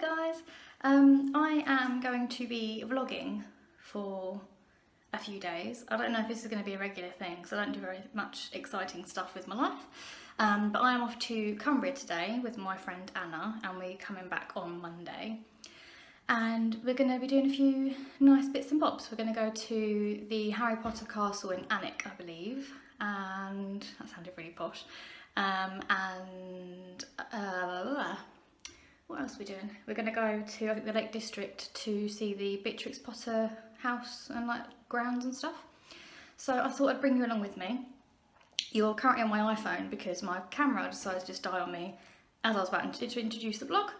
guys. Um, I am going to be vlogging for a few days. I don't know if this is going to be a regular thing because I don't do very much exciting stuff with my life. Um, but I am off to Cumbria today with my friend Anna and we're coming back on Monday. And we're going to be doing a few nice bits and bobs. We're going to go to the Harry Potter castle in Alnwick, I believe. And that sounded really posh. Um, and uh, what else are we doing? We're going to go to I think the Lake District to see the Beatrix Potter house and like grounds and stuff. So I thought I'd bring you along with me. You're currently on my iPhone because my camera decided to just die on me as I was about to introduce the blog,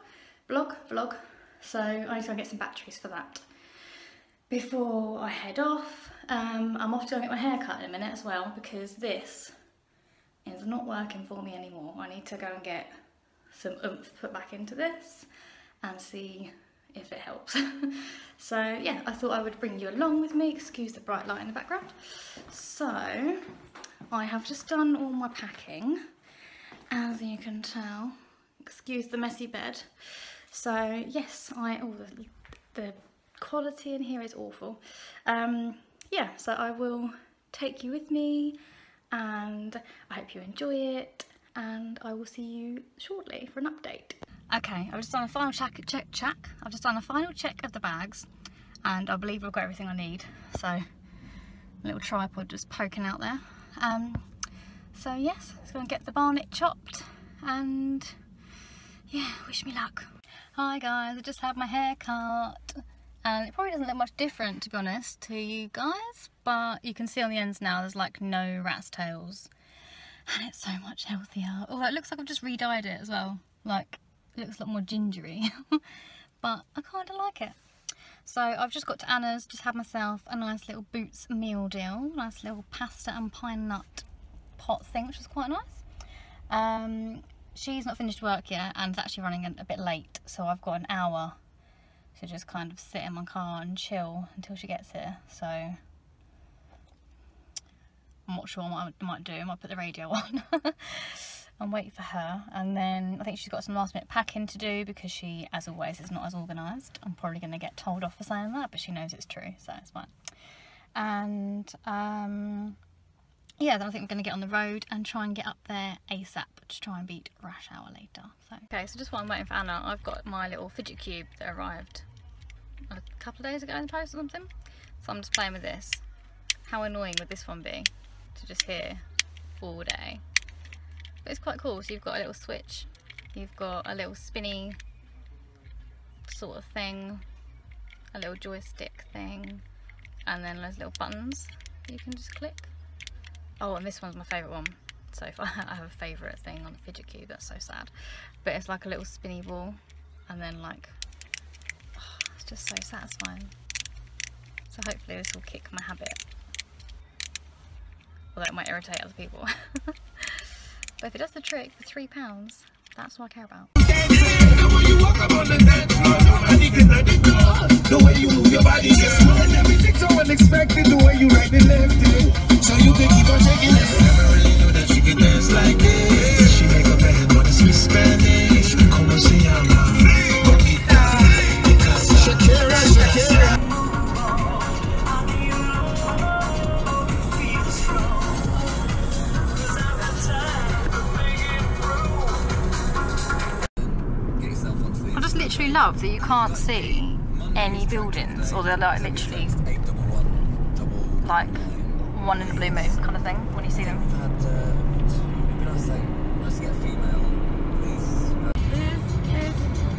blog, vlog. So I need to go get some batteries for that. Before I head off, um, I'm off to go get my hair cut in a minute as well because this is not working for me anymore. I need to go and get some oomph put back into this and see if it helps. so yeah, I thought I would bring you along with me, excuse the bright light in the background. So I have just done all my packing, as you can tell, excuse the messy bed. So yes, I, oh the, the quality in here is awful. Um, yeah, so I will take you with me and I hope you enjoy it and I will see you shortly for an update. Okay, I've just done a final check, check, check. I've just done a final check of the bags and I believe I've got everything I need. So, little tripod just poking out there. Um, so yes, let's go and get the barnet chopped and yeah, wish me luck. Hi guys, I just had my hair cut and it probably doesn't look much different to be honest to you guys but you can see on the ends now there's like no rat's tails and it's so much healthier. Oh it looks like I've just re-dyed it as well. Like it looks a lot more gingery. But I kind of like it. So I've just got to Anna's just had myself a nice little Boots meal deal. Nice little pasta and pine nut pot thing which was quite nice. Um, she's not finished work yet and it's actually running a, a bit late. So I've got an hour to just kind of sit in my car and chill until she gets here. So I'm not sure what I might do. I might put the radio on and wait for her. And then I think she's got some last minute packing to do because she, as always, is not as organised. I'm probably going to get told off for saying that, but she knows it's true, so it's fine. And um, yeah, then I think we're going to get on the road and try and get up there ASAP to try and beat rush hour later. So Okay, so just while I'm waiting for Anna, I've got my little fidget cube that arrived a couple of days ago in the post or something. So I'm just playing with this. How annoying would this one be to just hear all day? But it's quite cool. So you've got a little switch, you've got a little spinny sort of thing, a little joystick thing, and then those little buttons you can just click. Oh, and this one's my favourite one so far. I have a favourite thing on the fidget cube, that's so sad. But it's like a little spinny ball and then like it's just so satisfying. So hopefully this will kick my habit. Although it might irritate other people. but if it does the trick for three pounds, that's what I care about. Literally love that you can't see any buildings or they're like literally like one in the blue moon kind of thing when you see them.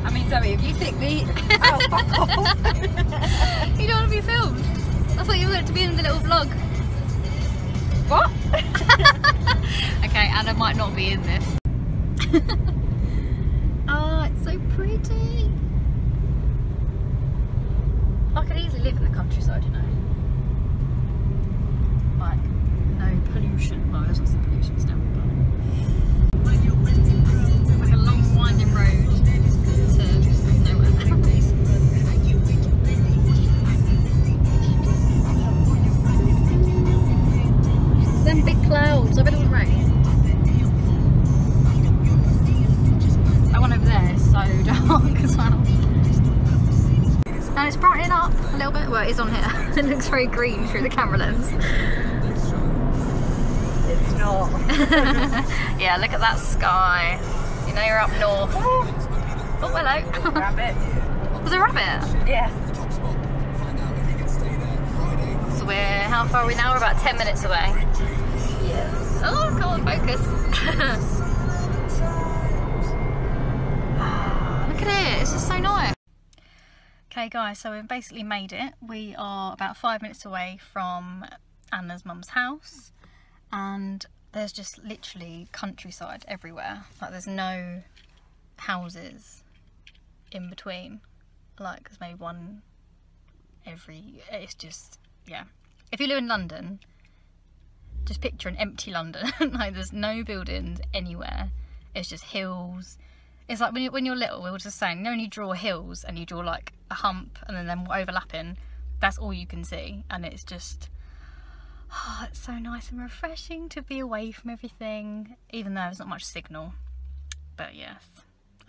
I mean Zoe, if you think me oh, You don't want to be filmed. I thought you wanted to be in the little vlog. What? okay, Anna might not be in this. Oh, it's so pretty. I could easily live in the countryside, you know. Like, no pollution. Well, there's lots of pollution still. Like a long winding road to nowhere. Them big clouds, I bet it will rain. Well, it is on here. it looks very green through the camera lens. It's not. yeah, look at that sky. You know you're up north. Oh, hello. Rabbit. Was a rabbit? Yeah. So we're, how far are we now? We're about 10 minutes away. Yes. Oh, come on, focus. Ah, Look at it, it's just so nice. Okay guys, so we've basically made it. We are about five minutes away from Anna's mum's house and there's just literally countryside everywhere. Like there's no houses in between. Like there's maybe one every, it's just, yeah. If you live in London, just picture an empty London. like there's no buildings anywhere. It's just hills. It's like when, you, when you're little, we were just saying, you know, when you draw hills and you draw like a hump and then them overlapping, that's all you can see. And it's just, oh, it's so nice and refreshing to be away from everything, even though there's not much signal. But yes,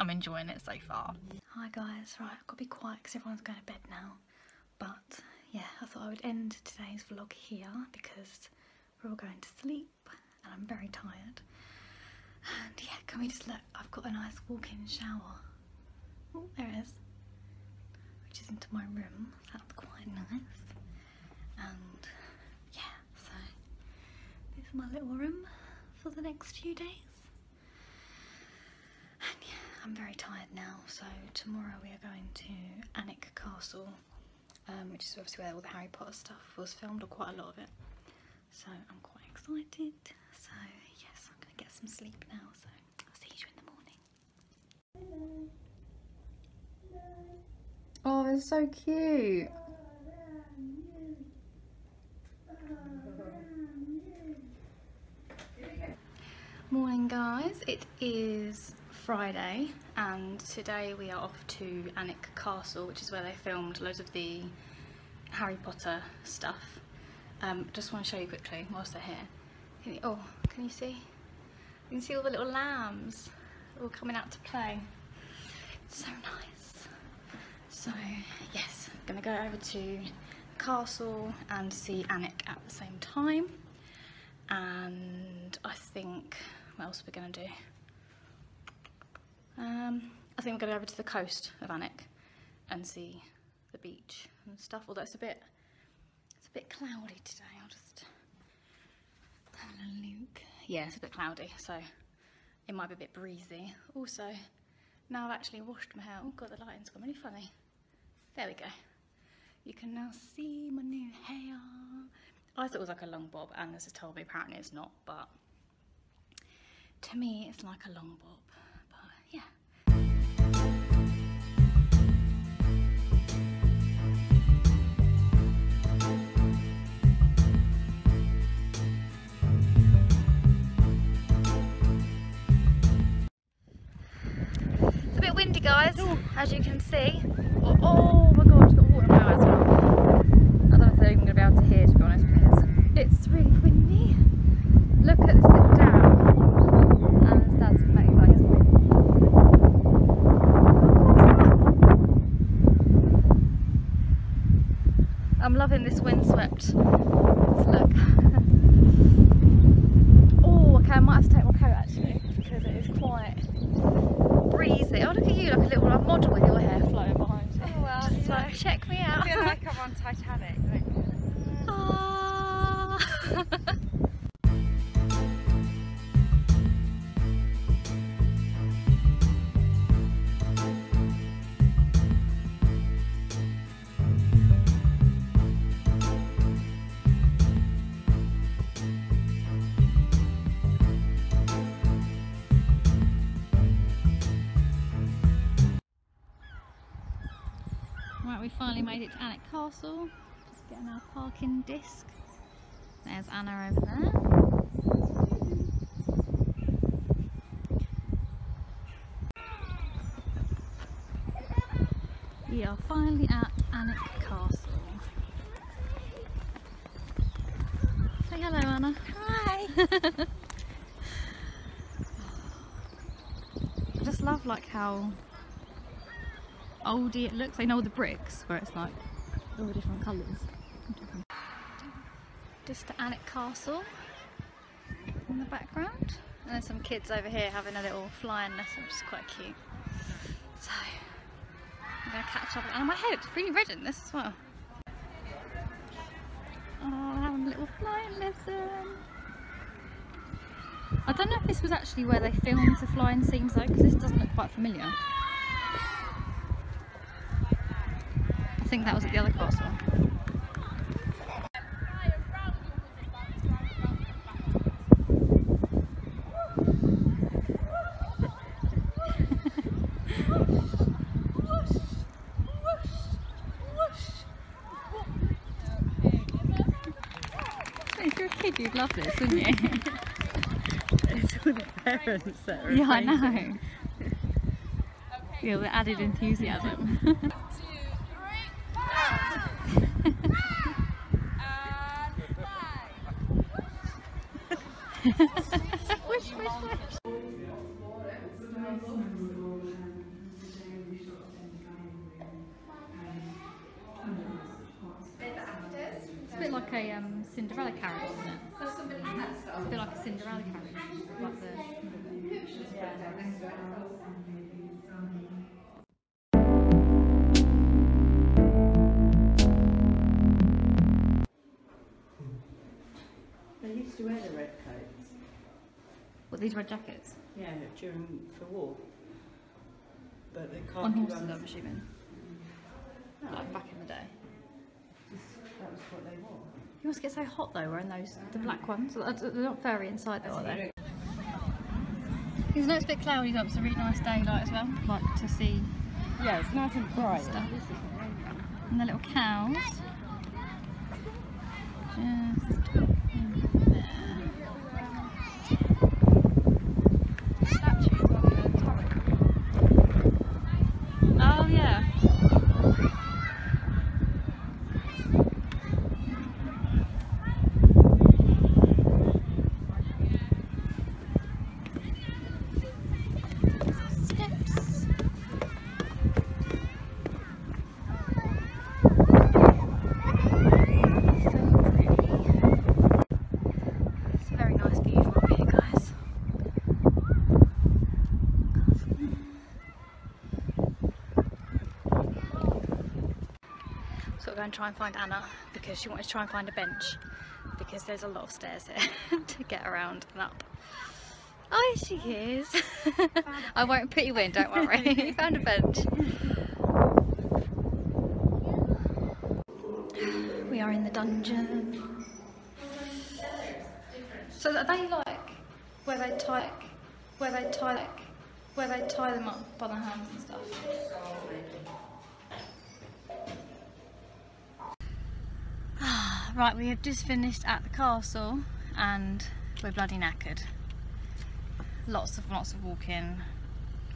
I'm enjoying it so far. Hi guys, right, I've got to be quiet because everyone's going to bed now. But yeah, I thought I would end today's vlog here because we're all going to sleep and I'm very tired. And yeah, can we just look? Got a nice walk-in shower. Oh, there it is. Which is into my room. That's quite nice. And yeah, so this is my little room for the next few days. And yeah, I'm very tired now. So tomorrow we are going to Alnwick Castle, um, which is obviously where all the Harry Potter stuff was filmed, or quite a lot of it. So I'm quite excited. So yes, I'm gonna get some sleep now. So I'll see you in the morning. Oh, they're so cute. Morning guys, it is Friday and today we are off to Alnwick Castle which is where they filmed loads of the Harry Potter stuff. Um, just want to show you quickly whilst they're here. You, oh, can you see? You can see all the little lambs all coming out to play. It's so nice. So yes, I'm gonna go over to Castle and see Alnwick at the same time. And I think, what else are we gonna do? Um, I think we're gonna go over to the coast of Alnwick and see the beach and stuff, although it's a bit it's a bit cloudy today. I'll just have a look. Yeah, it's a bit cloudy, so it might be a bit breezy. Also, now I've actually washed my hair. Oh god, the lighting's gone really funny. There we go. You can now see my new hair. I thought it was like a long bob, and this has told me apparently it's not, but to me it's like a long bob. Guys, as you can see. Oh, oh my god, I've got water eyes as well. I don't know if they're even going to be able to hear, to be honest, because it's really windy. Look at this little dam. And his dad's playing like it's I'm loving this windswept look. oh, okay, I might have to take my coat actually because it is quite breezy. Oh, look at you, like a little like, model with your hair flowing behind you. Oh, well, Just like, know. check me out. I feel like I'm on Titanic. Like. Castle. Just getting our parking disc. There's Anna over there. We are finally at Alnwick Castle. Say hello, Anna. Hi. I just love like how oldy it looks. I know the bricks where it's like all the different colours. Just to Alnwick Castle in the background. And there's some kids over here having a little flying lesson, which is quite cute. So, I'm going to catch up. And my head, it's really red in this as well. Oh, having a little flying lesson. I don't know if this was actually where they filmed the flying scenes though, because this doesn't look quite familiar. Think that was at the other castle. If you're a kid, you'd love this, wouldn't you? It's all the parents that are yeah, I amazing. know. Yeah, the added enthusiasm. wish, wish, wish. It's a bit like a um, Cinderella carriage, isn't it? It's a bit like a Cinderella carriage. Like the, They used to wear the red coats. what, these red jackets? Yeah, during for war. But they can't On horses, I'm assuming. Like back in the day. That was what they wore. You must get so hot though wearing those, the black ones. They're they're not furry inside though, are they? Because I know it's a bit cloudy, but it's a really nice daylight as well. Like to see Yeah, it's nice and bright. Stuff. and the little cows. Just in there. Oh yeah. Steps. So pretty. It's a very nice view from up here, guys. To try and find Anna because she wanted to try and find a bench because there's a lot of stairs here to get around and up. Oh, she is. I won't put you in, don't worry. you found a bench. We are in the dungeon. So are they like where they tie where they tie where they tie them up by the hands and stuff? right, we have just finished at the castle and we're bloody knackered. Lots of lots of walking.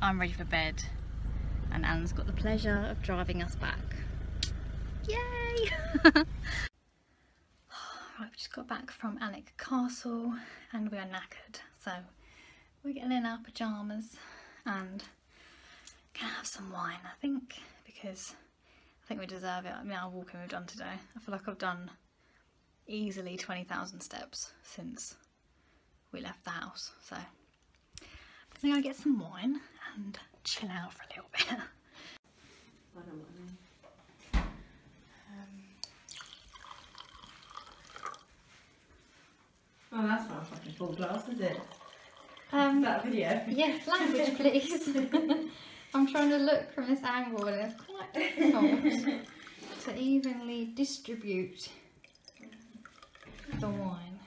I'm ready for bed. And Anne's got the pleasure of driving us back. Yay! right, we just got back from Alnwick Castle and we are knackered. So we're getting in our pyjamas and gonna have some wine, I think, because I think we deserve it. I mean, our walking we've done today. I feel like I've done easily 20,000 steps since we left the house. So I'm gonna go get some wine and chill out for a little bit. I don't what I mean. Oh, that's not a fucking full glass, is it? Um, Is that a video? Yes, language please. I'm trying to look from this angle and it's quite difficult to evenly distribute the wine.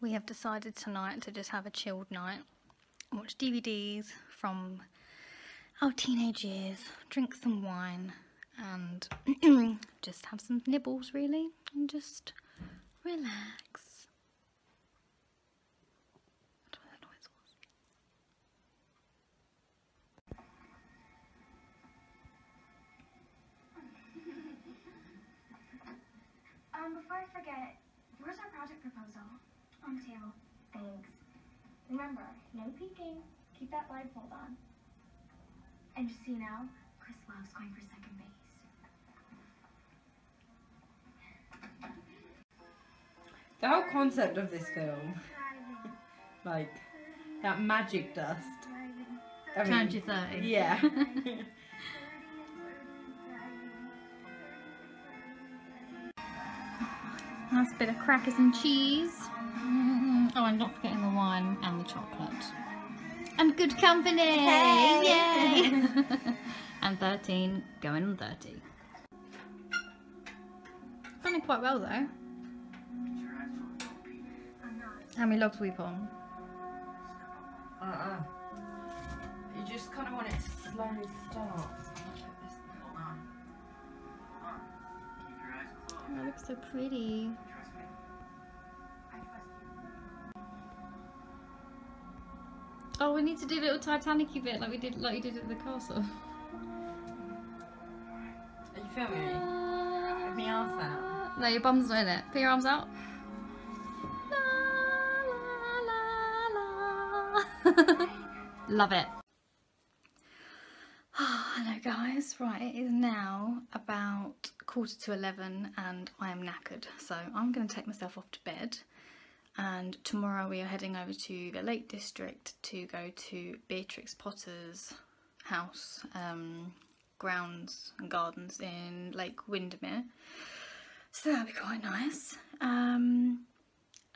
We have decided tonight to just have a chilled night, watch DVDs from our teenage years, drink some wine, and just have some nibbles really, and just relax. What that noise was. Um, before I forget, where's our project proposal? On the table. Thanks. Remember, no peeking. Keep that blindfold on. And just so you know, Chris loves going for second base. The whole concept of this film, like that magic dust. I mean, to 30. Yeah. Nice bit of crackers and cheese. Mm, Oh, and not forgetting the wine and the chocolate. And good company! Yay! and 13 going on 30. Running quite well though. How many logs we put on? uh-uh. You just kind of want it to slowly start. Oh, it looks so pretty. Oh, we need to do a little Titanic bit like we did, like you did at the castle. Are you filming me? Put my arms out. No, your bum's not in it. Put your arms out. Love it. Hello guys, right it is now about quarter to 11 and I am knackered. So I'm going to take myself off to bed and tomorrow we are heading over to the Lake District to go to Beatrix Potter's house, um, grounds and gardens in Lake Windermere. So that'll be quite nice. Um,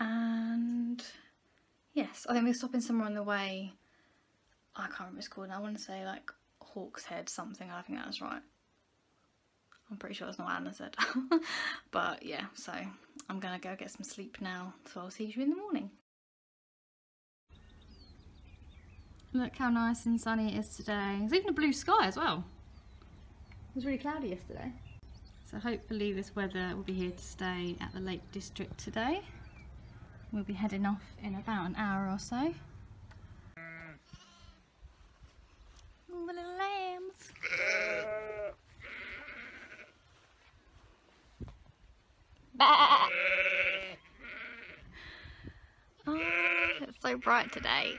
and yes I think we're stopping somewhere on the way I can't remember what it's called. I want to say like Hawk's Head something. I think that's right. I'm pretty sure that's not Anna said. but yeah, so I'm gonna go get some sleep now. So I'll see you in the morning. Look how nice and sunny it is today. There's even a blue sky as well. It was really cloudy yesterday. So hopefully this weather will be here to stay at the Lake District today. We'll be heading off in about an hour or so. All the little lambs. Oh, it's so bright today.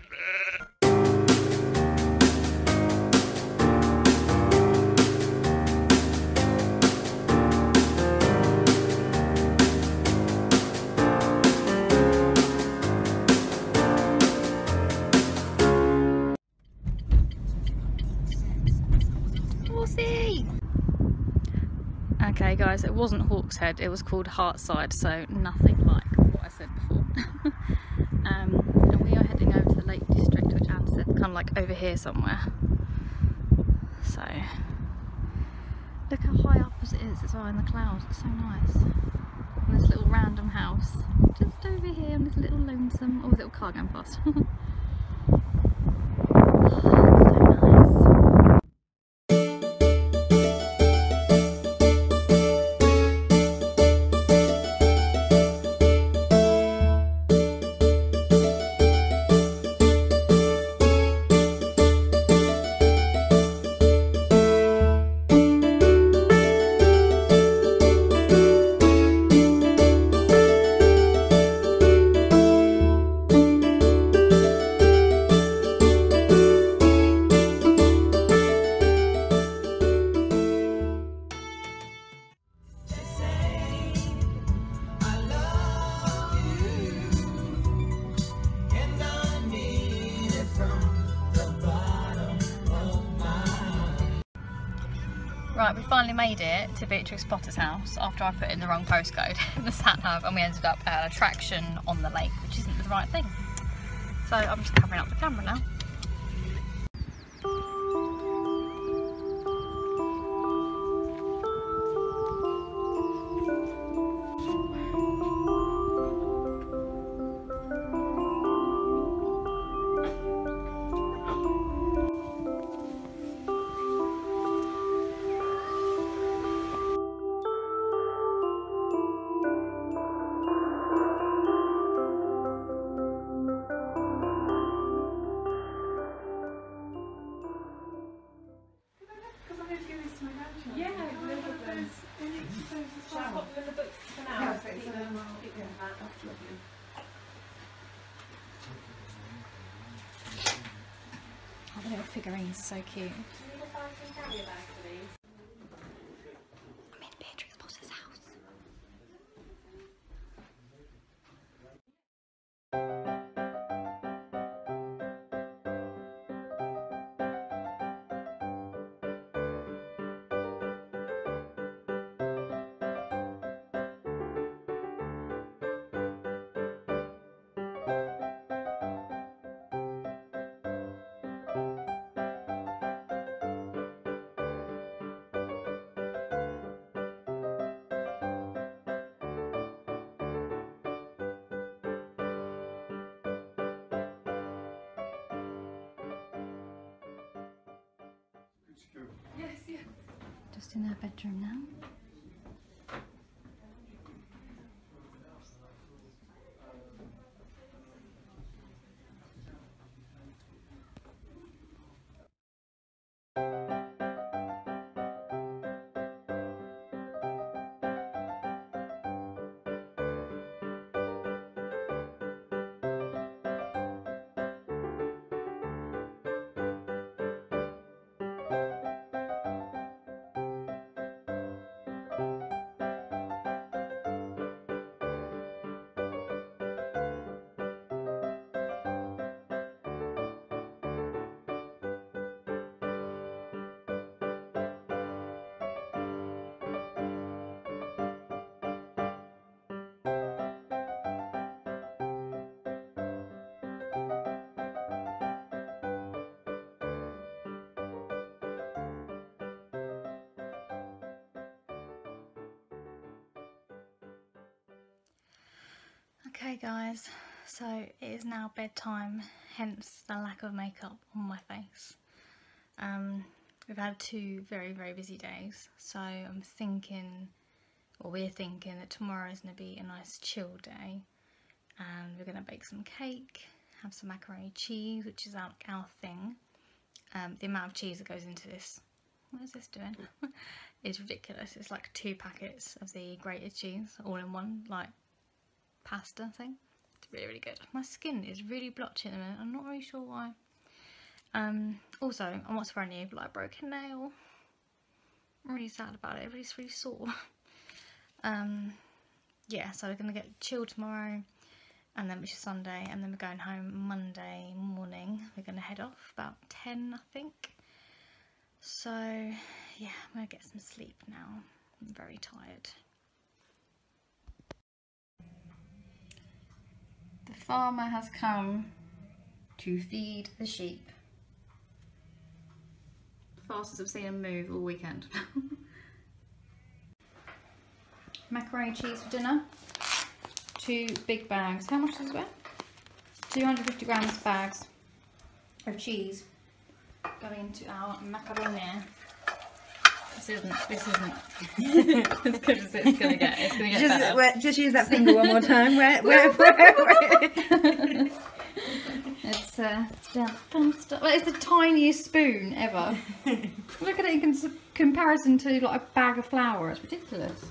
Hawk's Head, it was called Heartside, so nothing like what I said before. um, and we are heading over to the Lake District, which Anne said kind of like over here somewhere. So, look how high up it is as well in the clouds, it's so nice. And this little random house, just over here on this little lonesome, oh little car going past. after I put in the wrong postcode in the sat nav and we ended up uh, at an attraction on the lake, which isn't the right thing. So I'm just covering up the camera now. Little figurines so cute. Just in her bedroom now. Okay guys, so it is now bedtime, hence the lack of makeup on my face. Um, we've had two very very busy days, so I'm thinking, or we're thinking that tomorrow is going to be a nice chill day and we're going to bake some cake, have some macaroni cheese, which is our, our thing. Um, the amount of cheese that goes into this, what is this doing? is ridiculous. It's like two packets of the grated cheese all in one, like pasta thing. It's really, really good. My skin is really blotchy at the minute. I'm not really sure why. Um, also, I'm what's brand new, but like broken nail. I'm really sad about it. It's really sore. um, yeah, so we're gonna get chilled tomorrow, and then which is Sunday, and then we're going home Monday morning. We're gonna head off about ten, I think. So yeah, I'm gonna get some sleep now. I'm very tired. The farmer has come to feed the sheep. Fastest I've seen him move all weekend. Macaroni cheese for dinner. Two big bags. How much does it weigh? 250 grams bags of cheese going into our macaroni. This isn't, this isn't as good as it's gonna get. It's gonna get Just, better. where, just use that finger one more time. Where, where, where, where? It's uh, still fun stuff. Well, it's the tiniest spoon ever. Look at it in comparison to like a bag of flour. It's ridiculous.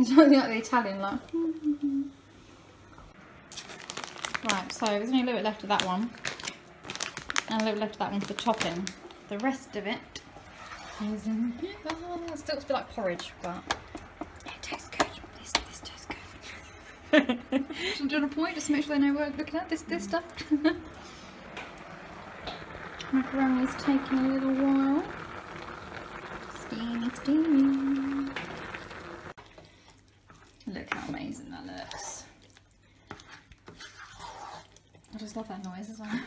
It's not like the Italian like. Right, so there's only a little bit left of that one, and a little bit left of that one for the topping. The rest of it is in here. Oh, it still looks a bit like porridge, but it tastes good. This, this tastes good. I'm doing a point just to make sure they know we're looking at this this stuff. Macaroni's taking a little while. Steamy, steamy. Look how amazing that looks. I just love that noise as well.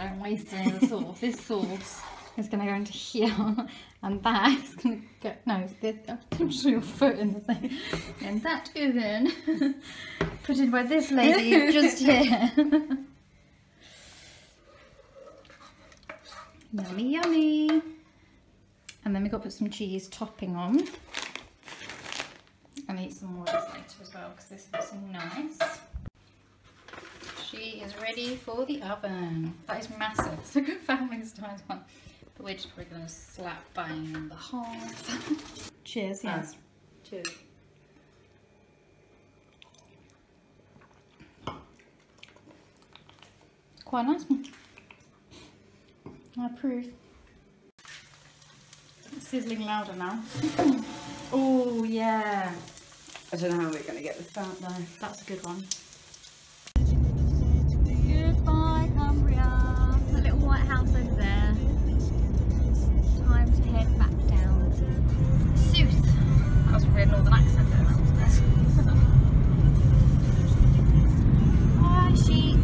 I don't waste any of the sauce. This sauce is going to go into here, and that is going to go. No, this, don't show your foot in the thing. And that oven put in by this lady just here. yummy, yummy. And then we've got to put some cheese topping on. And eat some more of this later as well because this looks nice. Is ready for the oven. That is massive. It's a good family size one. But we're just probably going to slap bang in the half. Cheers, yes. Cheers. quite nice. one. I approve. It's sizzling louder now. Oh yeah. I don't know how we're gonna get this out though. That's a good one. house over there. Time to head back down. Sooth. That was probably northern accent that was. Hi, sheep.